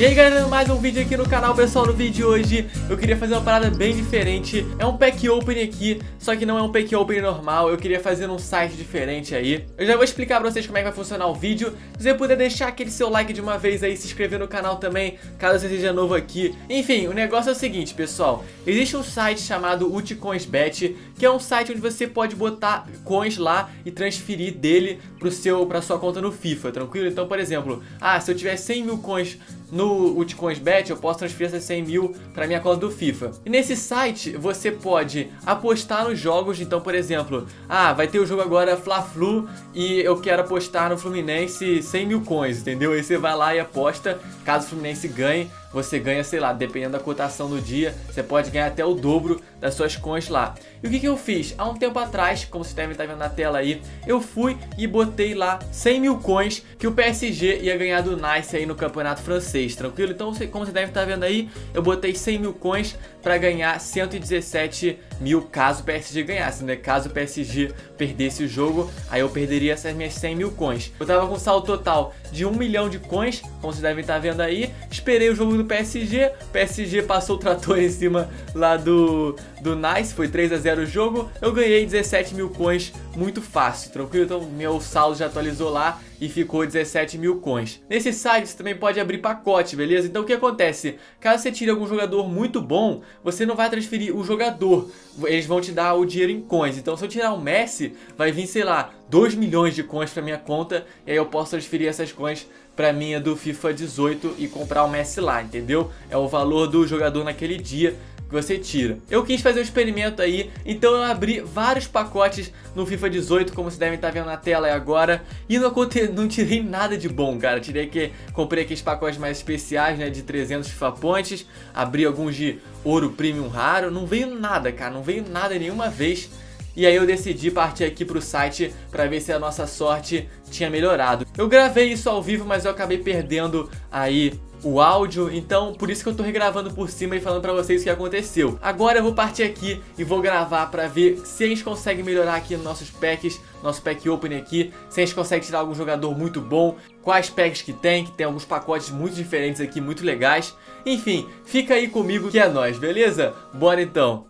E aí galera, mais um vídeo aqui no canal, pessoal, no vídeo de hoje eu queria fazer uma parada bem diferente. É um pack open aqui, só que não é um pack open normal, eu queria fazer num site diferente aí. Eu já vou explicar pra vocês como é que vai funcionar o vídeo. Se você puder deixar aquele seu like de uma vez aí, se inscrever no canal também, caso você seja novo aqui. Enfim, o negócio é o seguinte, pessoal. Existe um site chamado UtiCoinsBet, que é um site onde você pode botar coins lá e transferir dele pro seu, pra sua conta no FIFA, tranquilo? Então, por exemplo, ah, se eu tiver 100 mil coins no UltiCoinsBet eu posso transferir essas 100 mil para minha conta do FIFA. E nesse site você pode apostar nos jogos, então por exemplo, ah, vai ter o jogo agora Fla-Flu e eu quero apostar no Fluminense 100 mil coins, entendeu? Aí você vai lá e aposta, caso o Fluminense ganhe, você ganha, sei lá, dependendo da cotação do dia, você pode ganhar até o dobro das suas coins lá. E o que, que eu fiz? Há um tempo atrás, como vocês devem estar vendo na tela aí, eu fui e botei lá 100 mil coins que o PSG ia ganhar do Nice aí no campeonato francês, tranquilo? Então, como vocês devem estar vendo aí, eu botei 100 mil coins para ganhar 117 mil caso o PSG ganhasse, né? Caso o PSG perdesse o jogo, aí eu perderia essas minhas 100 mil coins. Eu tava com saldo total de 1 milhão de coins, como vocês devem estar vendo aí, esperei o jogo do PSG, PSG passou o trator em cima lá do, do Nice, foi 3 a 0 o jogo, eu ganhei 17 mil coins muito fácil, tranquilo? Então meu saldo já atualizou lá e ficou 17 mil coins. Nesse site você também pode abrir pacote, beleza? Então o que acontece? Caso você tire algum jogador muito bom, você não vai transferir o jogador, eles vão te dar o dinheiro em coins. Então se eu tirar o Messi, vai vir, sei lá, 2 milhões de coins pra minha conta e aí eu posso transferir essas coins pra minha do FIFA 18 e comprar o Messi lá, entendeu? É o valor do jogador naquele dia que você tira. Eu quis fazer um experimento aí, então eu abri vários pacotes no FIFA 18, como vocês devem estar vendo na tela agora, e não, não tirei nada de bom, cara. Tirei que comprei aqueles pacotes mais especiais, né, de 300 FIFA Points, abri alguns de ouro premium raro, não veio nada, cara, não veio nada nenhuma vez. E aí eu decidi partir aqui pro site para ver se a nossa sorte tinha melhorado. Eu gravei isso ao vivo, mas eu acabei perdendo aí o áudio, então por isso que eu tô regravando por cima e falando pra vocês o que aconteceu. Agora eu vou partir aqui e vou gravar pra ver se a gente consegue melhorar aqui nos nossos packs, nosso pack open aqui, se a gente consegue tirar algum jogador muito bom, quais packs que tem, que tem alguns pacotes muito diferentes aqui, muito legais. Enfim, fica aí comigo que é nóis, beleza? Bora então!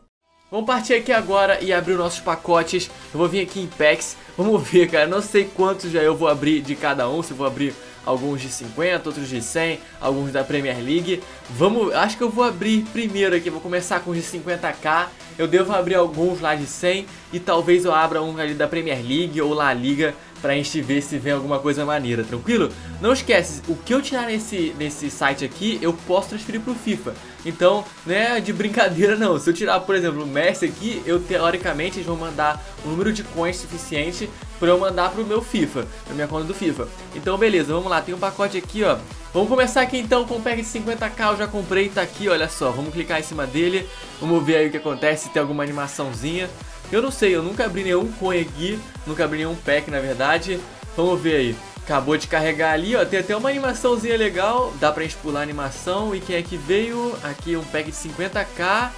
Vamos partir aqui agora e abrir os nossos pacotes. Eu vou vir aqui em packs. Vamos ver, cara. Não sei quantos já eu vou abrir de cada um. Se eu vou abrir alguns de 50, outros de 100, alguns da Premier League. Vamos, acho que eu vou abrir primeiro aqui, vou começar com os de 50k. Eu devo abrir alguns lá de 100 e talvez eu abra um ali da Premier League ou La Liga pra gente ver se vem alguma coisa maneira, tranquilo? Não esquece, o que eu tirar nesse, nesse site aqui, eu posso transferir pro FIFA. Então, não é de brincadeira não. Se eu tirar, por exemplo, o Messi aqui, eu teoricamente eles vão mandar um número de coins suficiente para eu mandar pro meu FIFA, pra minha conta do FIFA. Então, beleza, vamos lá. Tem um pacote aqui, ó. Vamos começar aqui então com o pack de 50k, eu já comprei, tá aqui, olha só. Vamos clicar em cima dele, vamos ver aí o que acontece, se tem alguma animaçãozinha. Eu não sei, eu nunca abri nenhum coin aqui, nunca abri nenhum pack, na verdade. Vamos ver aí. Acabou de carregar ali, ó, tem até uma animaçãozinha legal, dá pra gente pular a animação. E quem é que veio? Aqui um pack de 50k.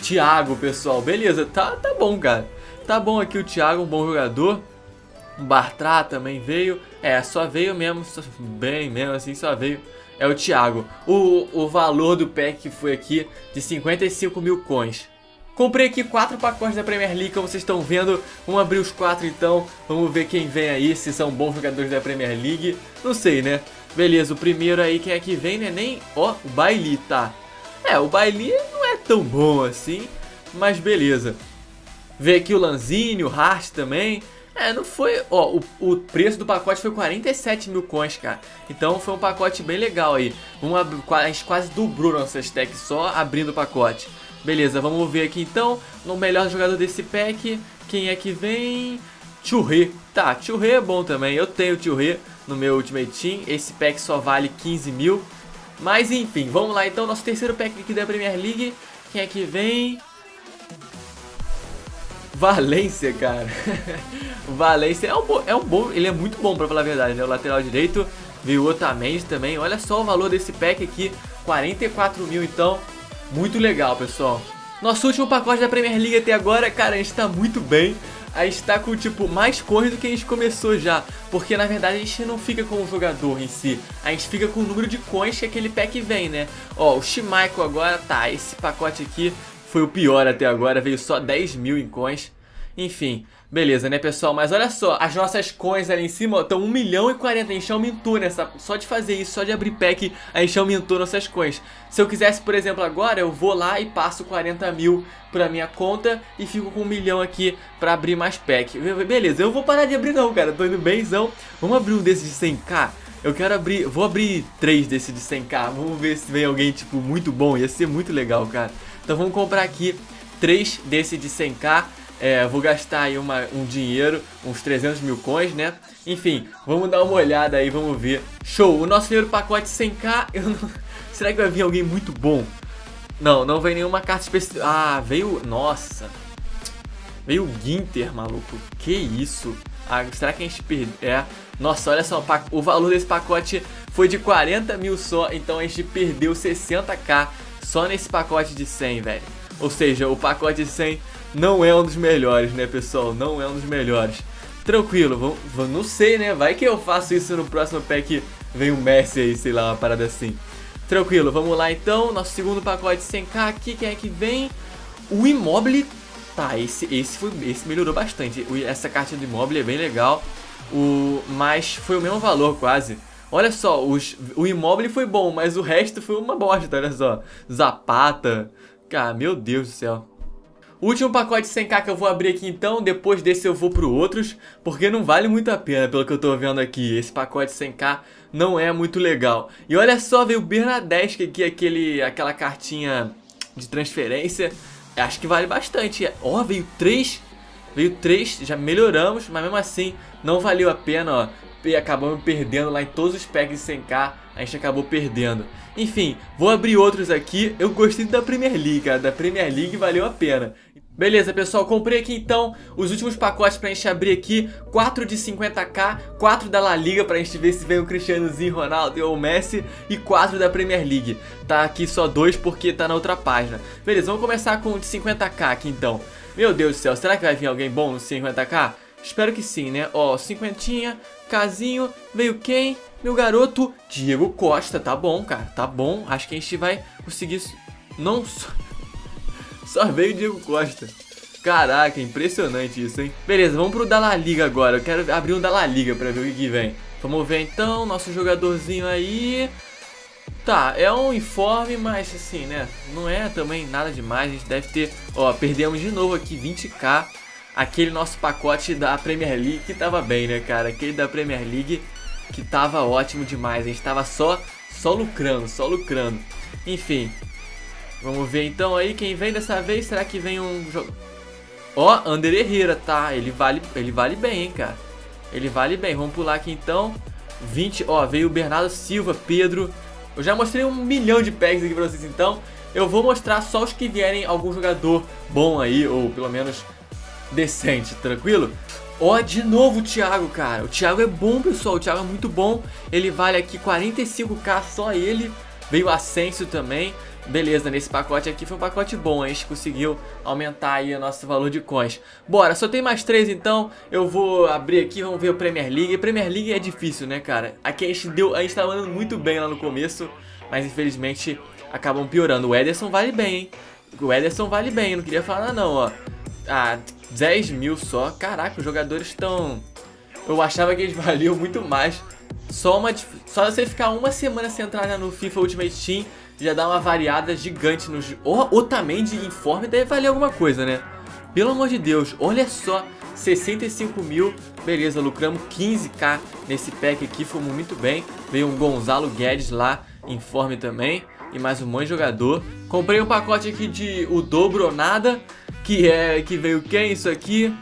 Thiago, pessoal, beleza, tá, tá bom, cara. Tá bom aqui o Thiago, um bom jogador. O Bartra também veio. É, só veio mesmo, bem mesmo assim, só veio. É o Thiago. O, o valor do pack foi aqui de 55 mil coins. Comprei aqui quatro pacotes da Premier League, como vocês estão vendo. Vamos abrir os quatro então. Vamos ver quem vem aí, se são bons jogadores da Premier League. Não sei, né? Beleza, o primeiro aí, quem é que vem, né? Nem... Ó, o Bailey, tá. É, o Bailey não é tão bom assim, mas beleza. Vê aqui o Lanzini, o Hart também. É, não foi... Ó, o, o preço do pacote foi 47 mil coins, cara. Então foi um pacote bem legal aí. Vamos abrir, a gente quase dobrou nossa stack só abrindo o pacote. Beleza, vamos ver aqui então o melhor jogador desse pack. Quem é que vem? Churré. Tá, Churré é bom também. Eu tenho Churré no meu Ultimate Team. Esse pack só vale 15 mil. Mas enfim, vamos lá então. Nosso terceiro pack aqui da Premier League. Quem é que vem? Valência, cara. Valência é um, bom, é um bom, ele é muito bom pra falar a verdade, né? O lateral direito, o Otamendi também. Olha só o valor desse pack aqui, 44 mil então. Muito legal, pessoal. Nosso último pacote da Premier League até agora, cara, a gente tá muito bem. a gente tá com, tipo, mais coins do que a gente começou já. Porque, na verdade, a gente não fica com o jogador em si. A gente fica com o número de coins que aquele pack vem, né? Ó, o Shimaiko agora, tá, esse pacote aqui foi o pior até agora. Veio só 10 mil em coins. Enfim, beleza, né, pessoal? Mas olha só, as nossas coins ali em cima estão 1 milhão e 40. A gente aumentou nessa. Só de fazer isso, só de abrir pack, a gente aumentou nossas coins. Se eu quisesse, por exemplo, agora, eu vou lá e passo 40 mil pra minha conta e fico com um milhão aqui pra abrir mais pack. Beleza, eu vou parar de abrir não, cara. Tô indo bemzão. Vamos abrir um desses de 100k? Eu quero abrir, vou abrir três desses de 100k. Vamos ver se vem alguém, tipo, muito bom. Ia ser muito legal, cara. Então vamos comprar aqui três desses de 100k. É, vou gastar aí uma, um dinheiro, uns 300 mil coins, né? Enfim, vamos dar uma olhada aí, vamos ver. Show, o nosso primeiro pacote 100k, não... será que vai vir alguém muito bom? Não, não veio nenhuma carta especial. Ah, veio, nossa. Veio o Ginter, maluco. Que isso? Ah, será que a gente perdeu? É, nossa, olha só, o valor desse pacote foi de 40 mil só, então a gente perdeu 60k só nesse pacote de 100, velho. Ou seja, o pacote de 100 não é um dos melhores, né, pessoal? Não é um dos melhores. Tranquilo, vamos, vamos, não sei, né? Vai que eu faço isso no próximo pack, vem um Messi aí, sei lá, uma parada assim. Tranquilo, vamos lá então, nosso segundo pacote 100k aqui, quem é que vem? O Immobile, tá, esse, esse, foi, esse melhorou bastante, essa carta do Immobile é bem legal, o, mas foi o mesmo valor quase. Olha só, os, o Immobile foi bom, mas o resto foi uma bosta, olha só. Zapata, cara, meu Deus do céu. Último pacote 100k que eu vou abrir aqui então, depois desse eu vou pro outros, porque não vale muito a pena pelo que eu tô vendo aqui. Esse pacote 100k não é muito legal. E olha só, veio o Bernadette aqui, aquele, aquela cartinha de transferência. Acho que vale bastante. Ó, oh, veio 3, veio 3, já melhoramos, mas mesmo assim não valeu a pena, ó. E acabamos perdendo lá em todos os packs de 100k, a gente acabou perdendo. Enfim, vou abrir outros aqui. Eu gostei da Premier League, cara. Da Premier League valeu a pena. Beleza, pessoal, comprei aqui então os últimos pacotes pra gente abrir aqui 4 de 50k, 4 da La Liga pra gente ver se vem o Cristianozinho Ronaldo ou o Messi E 4 da Premier League Tá aqui só dois porque tá na outra página Beleza, vamos começar com o de 50k aqui então Meu Deus do céu, será que vai vir alguém bom no 50k? Espero que sim, né? Ó, cinquentinha, casinho, veio quem? Meu garoto Diego Costa, tá bom, cara, tá bom Acho que a gente vai conseguir... Não... Só veio o Diego Costa. Caraca, impressionante isso, hein? Beleza, vamos pro da La Liga agora. Eu quero abrir um da La Liga pra ver o que, que vem. Vamos ver então, nosso jogadorzinho aí. Tá, é um informe, mas assim, né? Não é também nada demais. A gente deve ter... Ó, perdemos de novo aqui 20k. Aquele nosso pacote da Premier League que tava bem, né, cara? Aquele da Premier League que tava ótimo demais. A gente tava só, só lucrando, só lucrando. Enfim, Vamos ver então aí quem vem dessa vez. Será que vem um jogo? Ó, oh, Ander Herrera, tá? Ele vale, ele vale bem, hein, cara. Ele vale bem. Vamos pular aqui então. 20, ó, veio o Bernardo Silva, Pedro. Eu já mostrei um milhão de packs aqui pra vocês, então eu vou mostrar só os que vierem algum jogador bom aí, ou pelo menos decente, tranquilo? Ó, de novo o Thiago, cara. O Thiago é bom, pessoal. O Thiago é muito bom. Ele vale aqui 45k, só ele. Veio o Asensio também. Beleza, nesse pacote aqui foi um pacote bom, a gente conseguiu aumentar aí o nosso valor de coins. Bora, só tem mais três então, eu vou abrir aqui, vamos ver o Premier League. Premier League é difícil, né, cara? Aqui a gente deu, a gente tava andando muito bem lá no começo, mas infelizmente acabam piorando. O Ederson vale bem, hein? O Ederson vale bem, não queria falar não, ó. Ah, 10 mil só, caraca, os jogadores estão... Eu achava que eles valiam muito mais. Só, uma, só você ficar uma semana sem entrar no FIFA Ultimate Team já dá uma variada gigante nos... Ou, ou também de informe deve valer alguma coisa, né? Pelo amor de Deus, olha só, 65 mil, beleza, lucramos 15k nesse pack aqui, fomos muito bem. Veio um Gonzalo Guedes lá, informe também, e mais um monte de jogador. Comprei um pacote aqui de o dobro ou nada, que é, que veio quem isso aqui?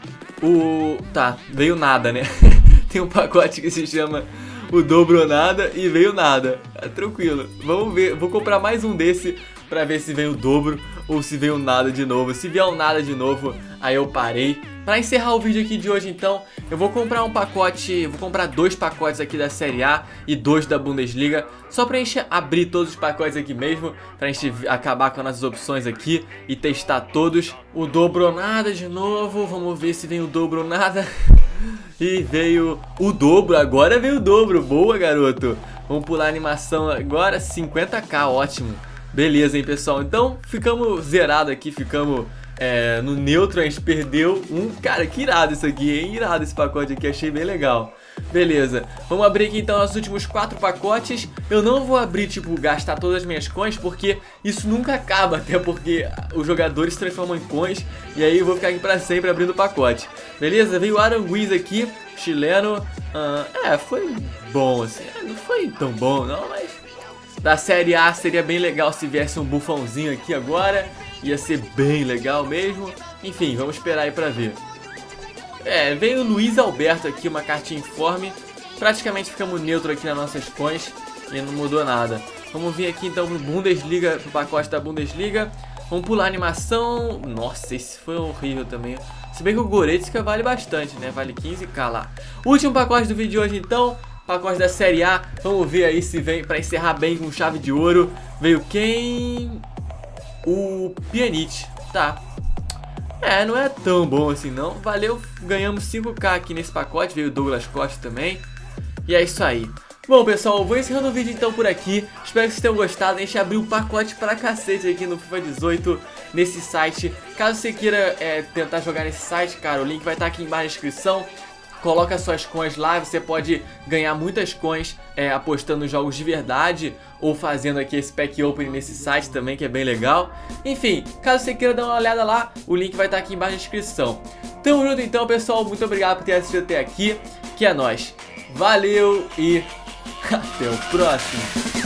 O... tá, veio nada, né? Tem um pacote que se chama o dobro nada e veio nada. É, tranquilo. Vamos ver, vou comprar mais um desse pra ver se veio o dobro ou se veio nada de novo. Se vier o nada de novo, aí eu parei. Pra encerrar o vídeo aqui de hoje, então, eu vou comprar um pacote, vou comprar dois pacotes aqui da Série A e dois da Bundesliga, só pra gente abrir todos os pacotes aqui mesmo, pra gente acabar com as nossas opções aqui e testar todos. O dobro nada de novo, vamos ver se vem o dobro nada. E veio o dobro, agora veio o dobro, boa garoto. Vamos pular a animação agora, 50k, ótimo. Beleza, hein, pessoal? Então, ficamos zerados aqui, ficamos é, no neutro, a gente perdeu um... Cara, que irado isso aqui, hein? Irado esse pacote aqui, achei bem legal. Beleza, vamos abrir aqui então os últimos quatro pacotes. Eu não vou abrir, tipo, gastar todas as minhas coins Porque isso nunca acaba Até porque os jogadores se transformam em coins E aí eu vou ficar aqui pra sempre abrindo o pacote. Beleza, veio o Aranguiz aqui Chileno. Uh, É, foi bom assim. Não foi tão bom não, mas Da série A seria bem legal se viesse um bufãozinho aqui agora Ia ser bem legal mesmo. Enfim, vamos esperar aí pra ver. É, veio o Luiz Alberto aqui, uma cartinha informe. Praticamente ficamos neutro aqui nas nossas coins e não mudou nada. Vamos vir aqui então pro Bundesliga, pro pacote da Bundesliga. Vamos pular a animação. Nossa, esse foi horrível também. Se bem que o Goretzka vale bastante, né? Vale 15k lá. Último pacote do vídeo de hoje então. Pacote da Série A. Vamos ver aí se vem pra encerrar bem com chave de ouro. Veio quem? O Pjanic, tá. É, não é tão bom assim não. Valeu, ganhamos 5k aqui nesse pacote, veio o Douglas Costa também. E é isso aí. Bom, pessoal, vou encerrando o vídeo então por aqui. Espero que vocês tenham gostado. A gente abriu um pacote pra cacete aqui no FIFA 18 nesse site. Caso você queira é, tentar jogar nesse site, cara, o link vai estar aqui embaixo na descrição coloca suas coins lá, você pode ganhar muitas coins é, apostando em jogos de verdade ou fazendo aqui esse pack open nesse site também, que é bem legal. Enfim, caso você queira dar uma olhada lá, o link vai estar aqui embaixo na descrição. Tamo junto então, pessoal. Muito obrigado por ter assistido até aqui. Que é nóis. Valeu e até o próximo.